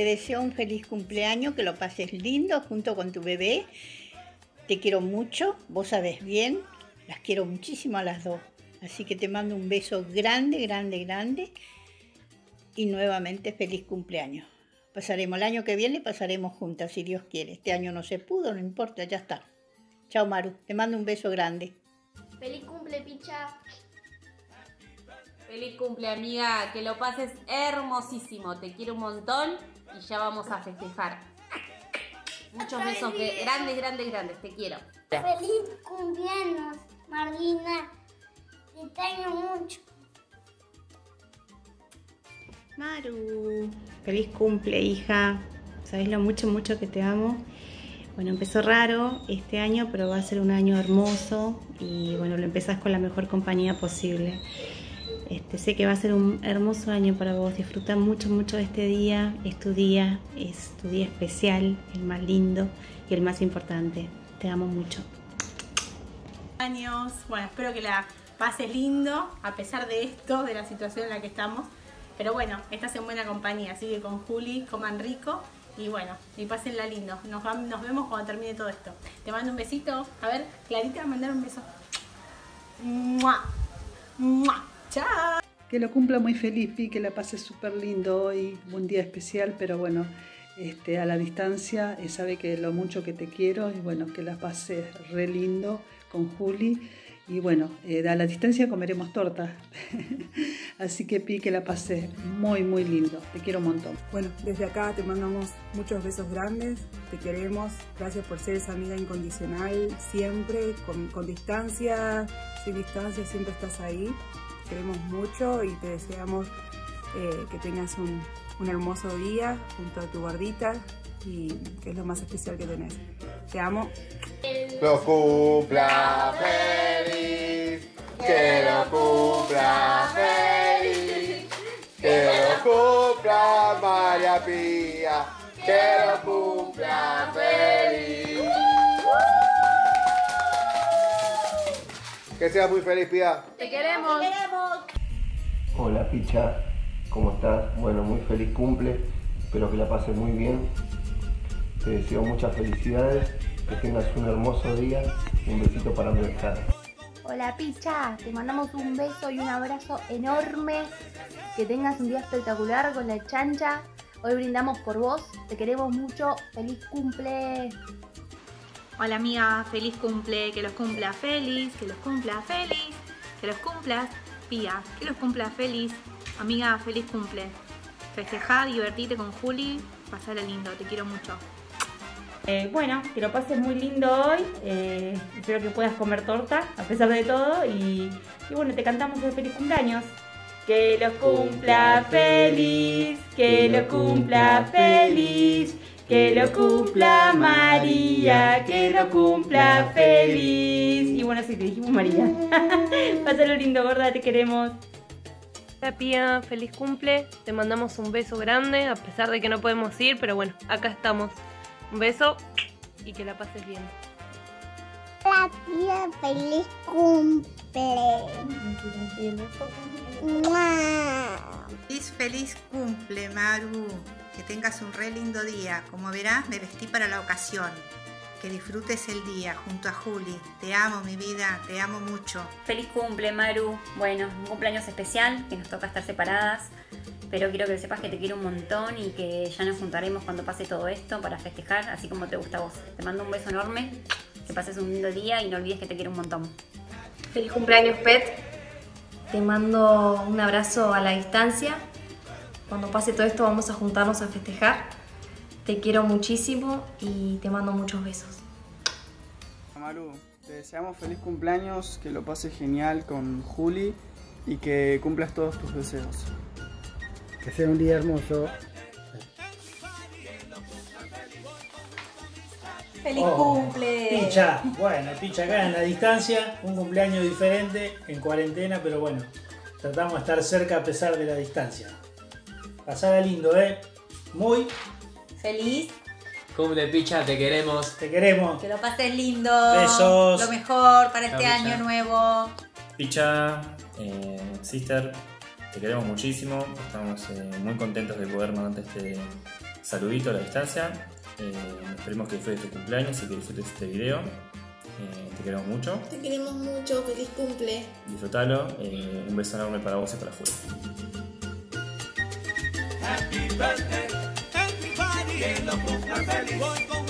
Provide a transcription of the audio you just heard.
te deseo un feliz cumpleaños, que lo pases lindo junto con tu bebé. Te quiero mucho, vos sabes bien, las quiero muchísimo a las dos. Así que te mando un beso grande, grande, grande. Y nuevamente feliz cumpleaños. Pasaremos el año que viene, pasaremos juntas, si Dios quiere. Este año no se pudo, no importa, ya está. Chao Maru, te mando un beso grande. Feliz cumple, picha. Feliz cumple, amiga. Que lo pases hermosísimo. Te quiero un montón y ya vamos a festejar. Muchos besos grandes, grandes, grandes. Te quiero. Feliz cumpleaños, Marlina. Te extraño mucho. Maru, feliz cumple, hija. Sabes lo mucho, mucho que te amo. Bueno, empezó raro este año, pero va a ser un año hermoso y bueno, lo empezás con la mejor compañía posible. Este, sé que va a ser un hermoso año para vos. Disfruta mucho, mucho de este día. Es tu día, es tu día especial, el más lindo y el más importante. Te amo mucho. Años, bueno, espero que la pases lindo a pesar de esto, de la situación en la que estamos. Pero bueno, estás en buena compañía, así que con Juli coman rico y bueno, y pásenla lindo. Nos, nos vemos cuando termine todo esto. Te mando un besito. A ver, Clarita mandar un beso. ¡Mua! ¡Mua! ¡Chao! Que lo cumpla muy feliz, Pi, que la pase súper lindo hoy, un día especial, pero bueno, este, a la distancia, eh, sabe que lo mucho que te quiero y bueno, que la pase re lindo con Juli. Y bueno, eh, a la distancia comeremos torta. Así que Pi, que la pasé muy, muy lindo. Te quiero un montón. Bueno, desde acá te mandamos muchos besos grandes. Te queremos. Gracias por ser esa amiga incondicional. Siempre, con, con distancia, sin distancia, siempre estás ahí. Queremos mucho y te deseamos eh, que tengas un, un hermoso día junto a tu gordita y que es lo más especial que tenés. Te amo. Lo cumpla feliz, que lo cumpla feliz, que lo cumpla María Pía, que lo cumpla Que sea muy feliz, Pía. Te queremos. Te queremos. Hola, Picha. ¿Cómo estás? Bueno, muy feliz cumple. Espero que la pases muy bien. Te deseo muchas felicidades que tengas un hermoso día. Un besito para mercado. Hola Picha, te mandamos un beso y un abrazo enorme. Que tengas un día espectacular con la chancha. Hoy brindamos por vos, te queremos mucho. Feliz cumple. Hola amiga, feliz cumple, que los cumpla feliz, que los cumpla feliz, que los cumplas pía, que los cumpla feliz. Amiga, feliz cumple. Festejá, divertite con Juli, pasala lindo, te quiero mucho. Eh, bueno, que lo pases muy lindo hoy. Eh, espero que puedas comer torta a pesar de todo. Y, y bueno, te cantamos el feliz cumpleaños. Que lo cumpla feliz, que lo cumpla feliz, que lo cumpla María, que lo cumpla feliz. Y bueno, sí, te dijimos María. Pásalo lindo, gorda, te queremos. Hola Pía, feliz cumple. Te mandamos un beso grande, a pesar de que no podemos ir, pero bueno, acá estamos. Un beso y que la pases bien. Hola tía, feliz cumple. Feliz, feliz cumple, Maru. Que tengas un re lindo día. Como verás, me vestí para la ocasión. Que disfrutes el día junto a Juli. Te amo, mi vida, te amo mucho. Feliz cumple, Maru. Bueno, un cumpleaños especial, que nos toca estar separadas. Pero quiero que sepas que te quiero un montón y que ya nos juntaremos cuando pase todo esto para festejar, así como te gusta a vos. Te mando un beso enorme, que pases un lindo día y no olvides que te quiero un montón. Feliz cumpleaños, Pet. Te mando un abrazo a la distancia. Cuando pase todo esto vamos a juntarnos a festejar. Te quiero muchísimo y te mando muchos besos. Maru, te deseamos feliz cumpleaños, que lo pases genial con Juli y que cumplas todos tus deseos. Que sea un día hermoso. ¡Feliz Oh, cumple! Picha, bueno, picha acá en la distancia, un cumpleaños diferente, en cuarentena, pero bueno, tratamos de estar cerca a pesar de la distancia. Pasala lindo, ¿eh? Muy. Feliz. Cumple Picha, te queremos. Te queremos. Que lo pases lindo. Besos. Lo mejor para este Chao, año Picha. nuevo. Picha, eh, Sister, te queremos muchísimo. Estamos eh, muy contentos de poder mandarte este saludito a la distancia. Eh, esperemos que disfrutes tu cumpleaños y que disfrutes este video. Eh, te queremos mucho. Te queremos mucho, feliz cumple. Disfrutalo. Eh, un beso enorme para vos y para Julio. Happy birthday, everybody, que lo cumpla feliz.